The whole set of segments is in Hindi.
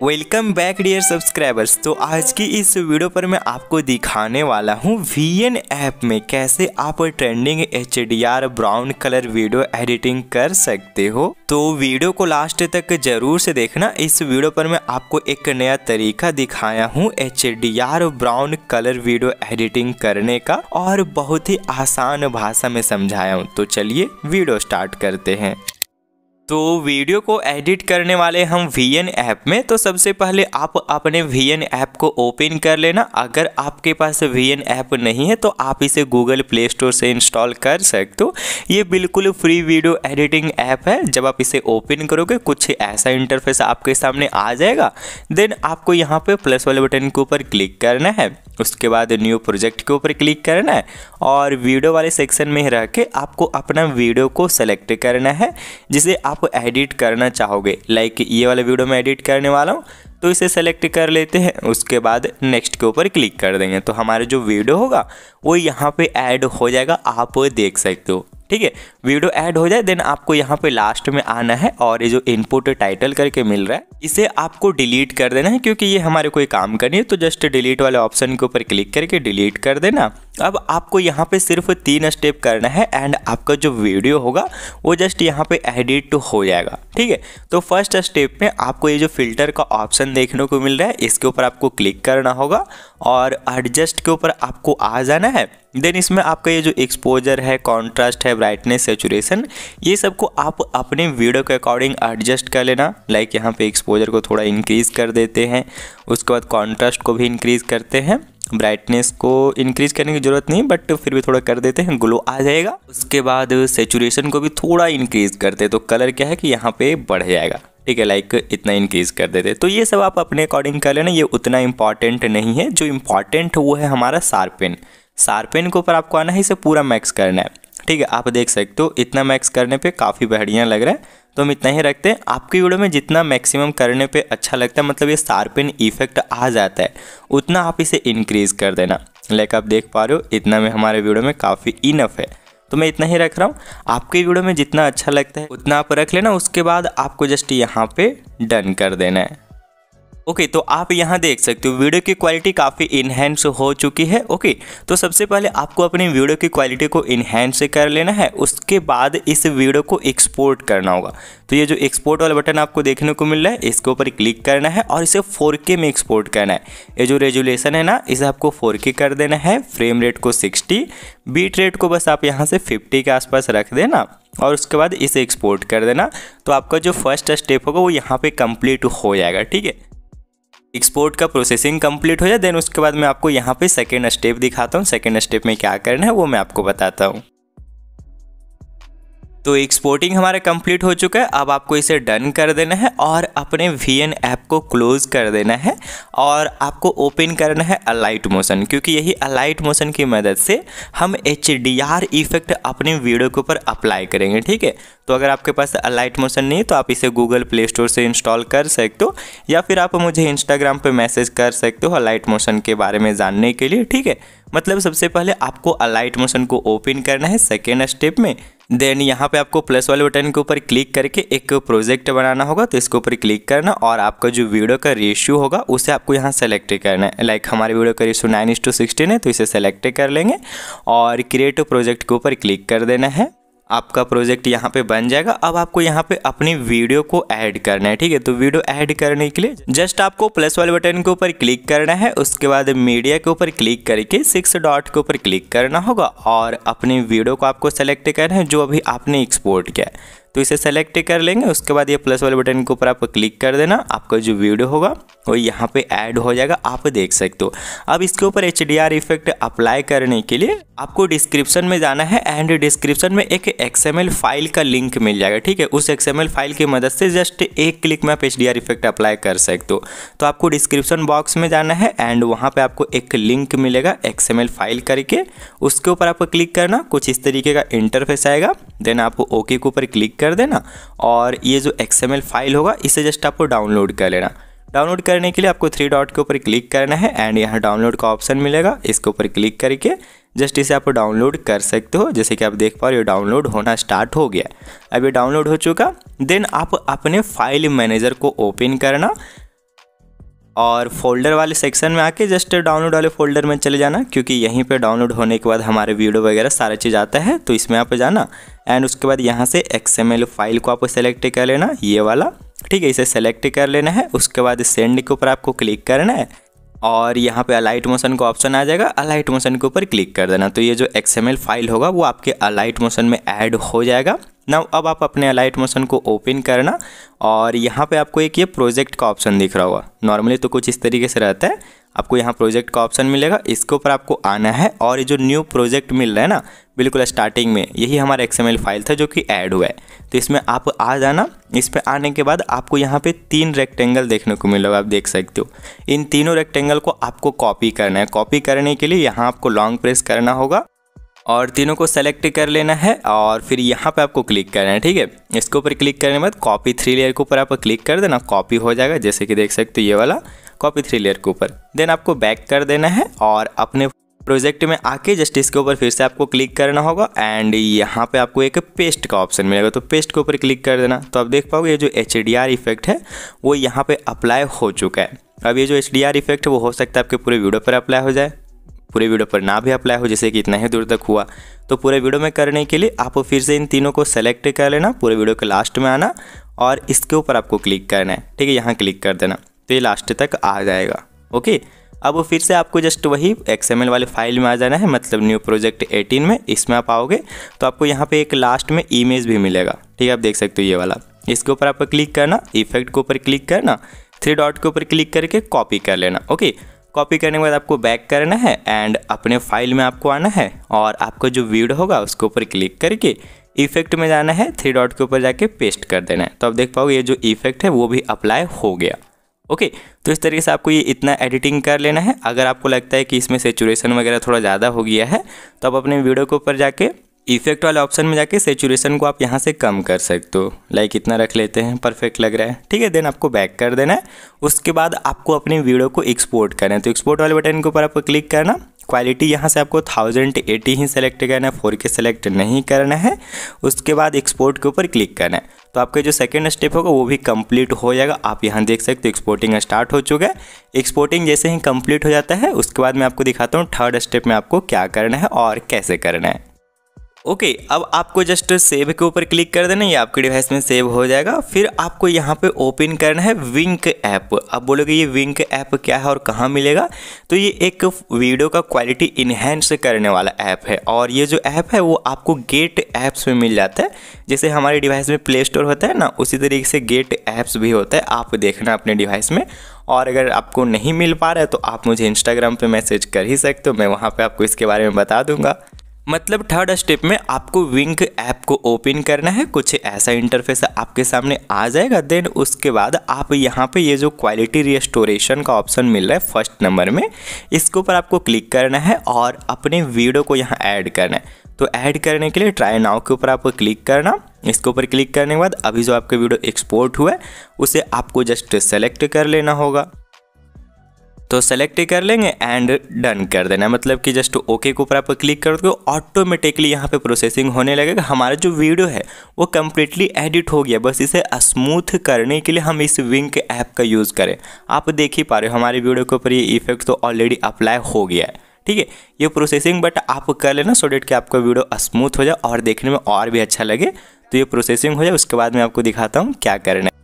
वेलकम बैक डियर सब्सक्राइबर्स तो आज की इस वीडियो पर मैं आपको दिखाने वाला हूँ VN ऐप में कैसे आप trending HDR brown colour video editing कर सकते हो। तो वीडियो को लास्ट तक ज़रूर से देखना। इस वीडियो पर मैं आपको एक नया तरीका दिखाया हूँ H brown colour video editing करने का और बहुत ही आसान भाषा में समझाया हूँ। तो चलिए वीडियो स्टार्ट करते हैं। तो वीडियो को एडिट करने वाले हम वी एन ऐप में तो सबसे पहले आप अपने वी एन ऐप को ओपन कर लेना। अगर आपके पास वी एन ऐप नहीं है तो आप इसे गूगल प्ले स्टोर से इंस्टॉल कर सकते हो। ये बिल्कुल फ्री वीडियो एडिटिंग ऐप है। जब आप इसे ओपन करोगे, कुछ ऐसा इंटरफेस आपके सामने आ जाएगा। देन आपको यहाँ पे प्लस वाले बटन के ऊपर क्लिक करना है। उसके बाद न्यू प्रोजेक्ट के ऊपर क्लिक करना है। और वीडियो वाले सेक्शन में रह के आपको अपना वीडियो को सेलेक्ट करना है, जिसे आप एडिट करना चाहोगे। लाइक ये वाला वीडियो मैं एडिट करने वाला हूँ। तो इसे सेलेक्ट कर लेते हैं, उसके बाद नेक्स्ट के ऊपर क्लिक कर देंगे। तो हमारे जो वीडियो होगा, वो यहाँ पे ऐड हो जाएगा, आप देख सकते हो। ठीक है? वीडियो ऐड हो जाए देन आपको यहाँ पे लास्ट में आना है और ये जो इनपुट टाइटल करके मिल रहा है, इसे आपको डिलीट कर देना है, क्योंकि ये हमारे कोई काम का नहीं है। तो जस्ट डिलीट वाले ऑप्शन के ऊपर क्लिक करके डिलीट कर देना। अब आपको यहाँ पे सिर्फ़ तीन स्टेप करना है एंड आपका जो वीडियो होगा, वो जस्ट यहाँ पे एडिट हो जाएगा। ठीक है? तो फ़र्स्ट स्टेप में आपको ये जो फ़िल्टर का ऑप्शन देखने को मिल रहा है, इसके ऊपर आपको क्लिक करना होगा और एडजस्ट के ऊपर आपको आ जाना है। देन इसमें आपका ये जो एक्सपोजर है कॉन्ट्रास्ट है ब्राइटनेस सेचुरेशन ये सबको आप अपने वीडियो के अकॉर्डिंग एडजस्ट कर लेना। लाइक यहाँ पे एक्सपोजर को थोड़ा इंक्रीज़ कर देते हैं, उसके बाद कॉन्ट्रास्ट को भी इंक्रीज़ करते हैं। ब्राइटनेस को इंक्रीज करने की ज़रूरत नहीं बट फिर भी थोड़ा कर देते हैं ग्लो आ जाएगा। उसके बाद सेचुरेशन को भी थोड़ा इंक्रीज करते हैं तो कलर क्या है कि यहाँ पे बढ़ जाएगा। ठीक है लाइक इतना इंक्रीज कर देते। तो ये सब आप अपने अकॉर्डिंग कर लेना, ये उतना इंपॉर्टेंट नहीं है। जो इंपॉर्टेंट वो है हमारा शार्पेन शार्पेन के ऊपर आपको आना है, इसे पूरा मैक्स करना है। ठीक है, आप देख सकते हो, इतना मैक्स करने पे काफ़ी बढ़िया लग रहा है। तो हम इतना ही रखते हैं। आपकी वीडियो में जितना मैक्सिमम करने पे अच्छा लगता है मतलब ये शार्पिन इफ़ेक्ट आ जाता है, उतना आप इसे इंक्रीज़ कर देना। लाइक आप देख पा रहे हो, इतना में हमारे वीडियो में काफ़ी इनफ है। तो मैं इतना ही रख रहा हूँ। आपके वीडियो में जितना अच्छा लगता है, उतना आप रख लेना, उसके बाद आपको जस्ट यहाँ पे डन कर देना है। ओके तो आप यहाँ देख सकते हो वीडियो की क्वालिटी काफ़ी इन्हेंस हो चुकी है। ओके तो सबसे पहले आपको अपनी वीडियो की क्वालिटी को इन्हेंस कर लेना है, उसके बाद इस वीडियो को एक्सपोर्ट करना होगा। तो ये जो एक्सपोर्ट वाला बटन आपको देखने को मिल रहा है, इसके ऊपर क्लिक करना है और इसे 4K में एक्सपोर्ट करना है। ये जो रेजुलेशन है ना, इसे आपको 4K कर देना है फ्रेम रेट को 60 बीट रेट को बस आप यहाँ से 50 के आसपास रख देना और उसके बाद इसे एक्सपोर्ट कर देना। तो आपका जो फ़र्स्ट स्टेप होगा, वो यहाँ पे कंप्लीट हो जाएगा, ठीक है? एक्सपोर्ट का प्रोसेसिंग कंप्लीट हो जाए देन उसके बाद मैं आपको यहाँ पे सेकेंड स्टेप दिखाता हूँ। सेकेंड स्टेप में क्या करना है, वो मैं आपको बताता हूँ। तो एक्सपोर्टिंग हमारा कंप्लीट हो चुका है। अब आपको इसे डन कर देना है और अपने वी एन ऐप को क्लोज कर देना है और आपको ओपन करना है अलाइट मोशन क्योंकि यही अलाइट मोशन की मदद से हम एच डी आर इफ़ेक्ट अपने वीडियो के ऊपर अप्लाई करेंगे, ठीक है? तो अगर आपके पास अलाइट मोशन नहीं है तो आप इसे गूगल प्ले स्टोर से इंस्टॉल कर सकते हो, या फिर आप मुझे इंस्टाग्राम पर मैसेज कर सकते हो अलाइट मोशन के बारे में जानने के लिए, ठीक है? मतलब सबसे पहले आपको अलाइट मोशन को ओपन करना है सेकेंड स्टेप में। देन यहाँ पे आपको प्लस वाले बटन के ऊपर क्लिक करके एक प्रोजेक्ट बनाना होगा तो इसके ऊपर क्लिक करना और आपका जो वीडियो का रेशियो होगा, उसे आपको यहाँ सेलेक्ट करना है। लाइक हमारे वीडियो का ratio nine is to sixteen है तो इसे सेलेक्ट कर लेंगे और क्रिएट प्रोजेक्ट के ऊपर क्लिक कर देना है। आपका प्रोजेक्ट यहाँ पे बन जाएगा। अब आपको यहाँ पे अपनी वीडियो को ऐड करना है, ठीक है? तो वीडियो ऐड करने के लिए जस्ट आपको प्लस वाले बटन के ऊपर क्लिक करना है, उसके बाद मीडिया के ऊपर क्लिक करके सिक्स डॉट के ऊपर क्लिक करना होगा और अपनी वीडियो को आपको सेलेक्ट करना है, जो अभी आपने एक्सपोर्ट किया है। तो इसे सेलेक्ट कर लेंगे, उसके बाद ये प्लस वाले बटन के ऊपर आप क्लिक कर देना, आपका जो वीडियो होगा, वो यहाँ पे ऐड हो जाएगा, आप देख सकते हो। अब इसके ऊपर एच इफ़ेक्ट अप्लाई करने के लिए आपको डिस्क्रिप्शन में जाना है एंड डिस्क्रिप्शन में एक एक्सएमएल फ़ाइल का लिंक मिल जाएगा, ठीक है? उस एक्सएमएल फ़ाइल की मदद से जस्ट एक क्लिक में आप एच इफ़ेक्ट अप्लाई कर सकते हो। तो आपको डिस्क्रिप्शन बॉक्स में जाना है एंड वहाँ पर आपको एक लिंक मिलेगा एक्सएमएल फ़ाइल करके। उसके ऊपर आपको क्लिक करना, कुछ इस तरीके का इंटरफेस आएगा देन आप ओके के ऊपर क्लिक कर देना और ये जो एक्सएमएल फ़ाइल होगा, इसे जस्ट आपको डाउनलोड कर लेना। डाउनलोड करने के लिए आपको थ्री डॉट के ऊपर क्लिक करना है एंड यहाँ डाउनलोड का ऑप्शन मिलेगा। इसके ऊपर क्लिक करके जस्ट इसे आप डाउनलोड कर सकते हो। जैसे कि आप देख पा रहे हो डाउनलोड होना स्टार्ट हो गया। अब ये डाउनलोड हो चुका। देन आप अपने फ़ाइल मैनेजर को ओपन करना। और फोल्डर वाले सेक्शन में आके जस्ट डाउनलोड वाले फोल्डर में चले जाना, क्योंकि यहीं पे डाउनलोड होने के बाद हमारे वीडियो वगैरह सारा चीज़ आता है तो इसमें आप जाना। एंड उसके बाद यहाँ से एक्सएमएल फ़ाइल को आपको सेलेक्ट कर लेना, ये वाला। ठीक है, इसे सेलेक्ट कर लेना है। उसके बाद सेंड के ऊपर आपको क्लिक करना है, और यहाँ पे अलाइट मोशन का ऑप्शन आ जाएगा। अलाइट मोशन के ऊपर क्लिक कर देना। तो ये जो एक्सएमएल फ़ाइल होगा, वो आपके अलाइट मोशन में ऐड हो जाएगा। ना अब आप अपने अलाइट मोशन को ओपन करना और यहाँ पे आपको एक ये प्रोजेक्ट का ऑप्शन दिख रहा होगा। नॉर्मली तो कुछ इस तरीके से रहता है। आपको यहाँ प्रोजेक्ट का ऑप्शन मिलेगा। इसके ऊपर आपको आना है और ये जो न्यू प्रोजेक्ट मिल रहा है ना, बिल्कुल स्टार्टिंग में, यही हमारा एक्सएमएल फ़ाइल था जो कि ऐड हुआ है। तो इसमें आप आ जाना। इस पर आने के बाद आपको यहाँ पे तीन रेक्टेंगल देखने को मिलेगा, आप देख सकते हो। इन तीनों रेक्टेंगल को आपको कॉपी करना है। कॉपी करने के लिए यहाँ आपको लॉन्ग प्रेस करना होगा। और तीनों को सेलेक्ट कर लेना है और फिर यहाँ पे आपको क्लिक करना है, ठीक है? इसके ऊपर क्लिक करने के बाद कॉपी थ्री लेयर के ऊपर आप क्लिक कर देना कॉपी हो जाएगा, जैसे कि देख सकते हो ये वाला कॉपी थ्री लेयर के ऊपर। देन आपको बैक कर देना है और अपने प्रोजेक्ट में आके जस्ट इसके ऊपर फिर से आपको क्लिक करना होगा एंड यहाँ पे आपको एक पेस्ट का ऑप्शन मिलेगा। तो पेस्ट के ऊपर क्लिक कर देना। तो आप देख पाओगे, ये जो एचडीआर इफ़ेक्ट है, वो यहाँ पे अप्लाई हो चुका है। अब ये जो एचडीआर इफ़ेक्ट है, वो हो सकता है आपके पूरे वीडियो पर अप्लाई हो जाए। पूरे वीडियो पर ना भी अप्लाई हो, जैसे कि इतना ही दूर तक हुआ तो पूरे वीडियो में करने के लिए आप फिर से इन तीनों को सेलेक्ट कर लेना, पूरे वीडियो के लास्ट में आना और इसके ऊपर आपको क्लिक करना है। ठीक है, यहाँ क्लिक कर देना तो ये लास्ट तक आ जाएगा। ओके अब वो फिर से आपको जस्ट वही एक्सएमएल वाले फ़ाइल में आ जाना है मतलब न्यू प्रोजेक्ट 18 में, इसमें आप आओगे तो आपको यहाँ पे एक लास्ट में इमेज भी मिलेगा। ठीक है, आप देख सकते हो ये वाला। इसके ऊपर आपको क्लिक करना इफ़ेक्ट के ऊपर क्लिक करना थ्री डॉट के ऊपर क्लिक करके कॉपी कर लेना। ओके कॉपी करने के बाद आपको बैक करना है एंड अपने फ़ाइल में आपको आना है और आपका जो वीडियो होगा उसके ऊपर क्लिक करके इफ़ेक्ट में जाना है थ्री डॉट के ऊपर जाके पेस्ट कर देना है। तो आप देख पाओगे ये जो इफ़ेक्ट है वो भी अप्लाई हो गया। ओके तो इस तरीके से आपको ये इतना एडिटिंग कर लेना है। अगर आपको लगता है कि इसमें सेचुरेशन वगैरह थोड़ा ज़्यादा हो गया है तो आप अपने वीडियो के ऊपर जाके इफ़ेक्ट वाले ऑप्शन में जाके सेचुरेशन को आप यहाँ से कम कर सकते हो। लाइक इतना रख लेते हैं परफेक्ट लग रहा है। ठीक है देन आपको बैक कर देना है। उसके बाद आपको अपनी वीडियो को एक्सपोर्ट करना है। तो एक्सपोर्ट वाले बटन के ऊपर आपको क्लिक करना। क्वालिटी यहाँ से आपको थाउज़ेंड एटी ही सेलेक्ट करना है। फोर के सेलेक्ट नहीं करना है। उसके बाद एक्सपोर्ट के ऊपर क्लिक करना है। तो आपका जो सेकेंड स्टेप होगा, वो भी कंप्लीट हो जाएगा। आप यहाँ देख सकते हो एक्सपोर्टिंग स्टार्ट हो चुका है। एक्सपोर्टिंग जैसे ही कंप्लीट हो जाता है, उसके बाद मैं आपको दिखाता हूँ थर्ड स्टेप में आपको क्या करना है और कैसे करना है। ओके अब आपको जस्ट सेव के ऊपर क्लिक कर देना, ये आपके डिवाइस में सेव हो जाएगा। फिर आपको यहाँ पे ओपन करना है विंक ऐप अब बोलोगे ये विंक ऐप क्या है और कहाँ मिलेगा? तो ये एक वीडियो का क्वालिटी इन्हेंस करने वाला ऐप है। और ये जो ऐप है, वो आपको गेट ऐप्स में मिल जाता है। जैसे हमारे डिवाइस में प्ले स्टोर होता है ना, उसी तरीके से गेट ऐप्स भी होता है। आप देखना अपने डिवाइस में। और अगर आपको नहीं मिल पा रहा है तो आप मुझे इंस्टाग्राम पे मैसेज कर ही सकते हो। मैं वहाँ पे आपको इसके बारे में बता दूँगा। मतलब थर्ड स्टेप में आपको विंक ऐप को ओपन करना है। कुछ ऐसा इंटरफेस आपके सामने आ जाएगा। देन उसके बाद आप यहाँ पे ये जो क्वालिटी रिस्टोरेशन का ऑप्शन मिल रहा है फ़र्स्ट नंबर में, इसके ऊपर आपको क्लिक करना है और अपने वीडियो को यहाँ ऐड करना है। तो ऐड करने के लिए ट्राई नाउ के ऊपर आपको क्लिक करना। इसके ऊपर क्लिक करने के बाद अभी जो आपका वीडियो एक्सपोर्ट हुआ है, उसे आपको जस्ट सेलेक्ट कर लेना होगा। तो सेलेक्ट कर लेंगे एंड डन कर देना मतलब कि जस्ट ओके के ऊपर आप क्लिक कर दो ऑटोमेटिकली यहाँ पे प्रोसेसिंग होने लगेगा। हमारा जो वीडियो है, वो कम्प्लीटली एडिट हो गया। बस इसे स्मूथ करने के लिए हम इस विंक ऐप का यूज़ करें। आप देख ही पा रहे हो, हमारे वीडियो के ऊपर ये इफ़ेक्ट तो ऑलरेडी अप्लाई हो गया है। ठीक है? ये प्रोसेसिंग बट आप कर लेना सो डेट कि आपका वीडियो स्मूथ हो जाए और देखने में और भी अच्छा लगे। तो ये प्रोसेसिंग हो जाए, उसके बाद मैं आपको दिखाता हूँ क्या करना है।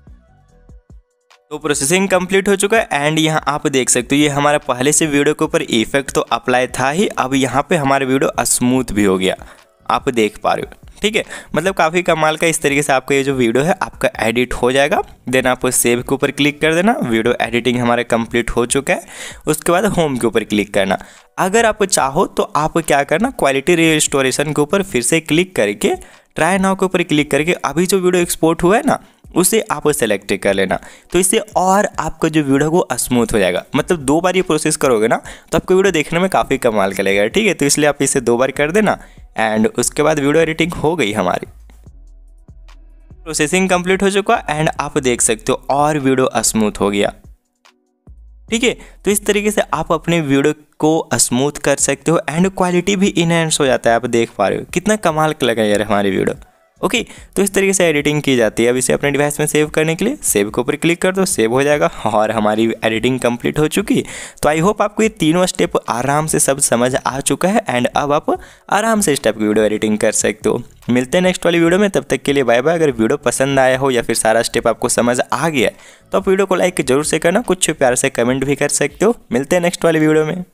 तो प्रोसेसिंग कंप्लीट हो चुका है एंड यहाँ आप देख सकते हो, ये हमारा पहले से वीडियो के ऊपर इफ़ेक्ट तो अप्लाई था ही, अब यहाँ पे हमारा वीडियो स्मूथ भी हो गया। आप देख पा रहे हो, ठीक है? मतलब काफ़ी कमाल का इस तरीके से आपका ये जो वीडियो है, आपका एडिट हो जाएगा। देन आप सेव के ऊपर क्लिक कर देना वीडियो एडिटिंग हमारा कंप्लीट हो चुका है। उसके बाद होम के ऊपर क्लिक करना। अगर आप चाहो तो आप क्या करना क्वालिटी रिस्टोरेशन के ऊपर फिर से क्लिक करके ट्राई नाउ के ऊपर क्लिक करके, अभी जो वीडियो एक्सपोर्ट हुआ है ना उसे आप सेलेक्ट कर लेना। तो इससे और आपका जो वीडियो वो स्मूथ हो जाएगा। मतलब दो बार ये प्रोसेस करोगे ना तो आपको वीडियो देखने में काफ़ी कमाल का लगेगा, ठीक है? तो इसलिए आप इसे दो बार कर देना एंड उसके बाद वीडियो एडिटिंग हो गई हमारी। प्रोसेसिंग कंप्लीट हो चुका एंड आप देख सकते हो और वीडियो स्मूथ हो गया। ठीक है? तो इस तरीके से आप अपने वीडियो को स्मूथ कर सकते हो एंड क्वालिटी भी इनहेंस हो जाता है, आप देख पा रहे हो। कितना कमाल लगा यार हमारी वीडियो ओके तो इस तरीके से एडिटिंग की जाती है। अब इसे अपने डिवाइस में सेव करने के लिए सेव के ऊपर क्लिक कर दो सेव हो जाएगा और हमारी एडिटिंग कंप्लीट हो चुकी। तो आई होप आपको ये तीनों स्टेप आराम से सब समझ आ चुका है एंड अब आप आराम से स्टेप की वीडियो एडिटिंग कर सकते हो। मिलते हैं नेक्स्ट वाली वीडियो में, तब तक के लिए बाय बाय अगर वीडियो पसंद आया हो या फिर सारा स्टेप आपको समझ आ गया तो आप वीडियो को लाइक ज़रूर से करना। कुछ प्यार से कमेंट भी कर सकते हो। मिलते हैं नेक्स्ट वाली वीडियो में।